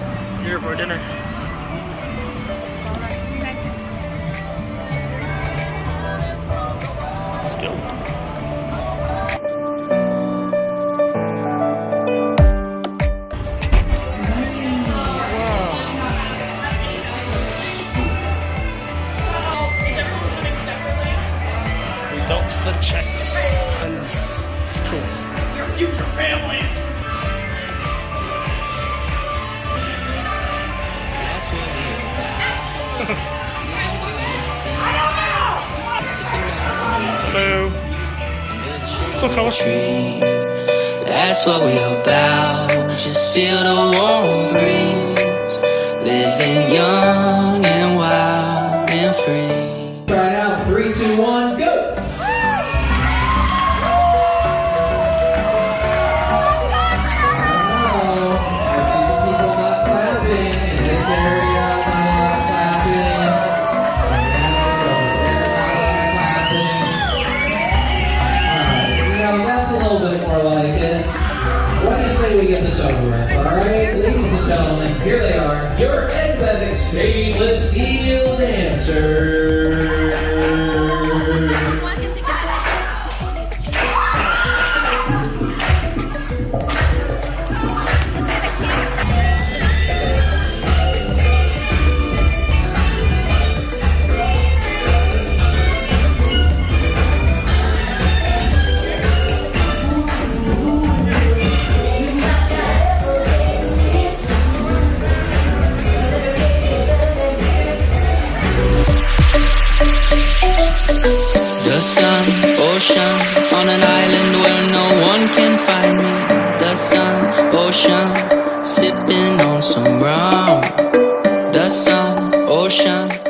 right here for dinner. Let's go. don't split checks. And it's, it's cool. Your future family. Hello. So close. tree. That's what we are about. Just feel the warm breeze. Living young and wild and free. Try it out. Three, two, one, go. Little bit more like it. What do you say we get this over with? Alright, ladies and gentlemen, here they are. Your Ed Debevic stainless steel dancers. ocean on an island where no one can find me. The sun, ocean, sipping on some brown. The sun, ocean.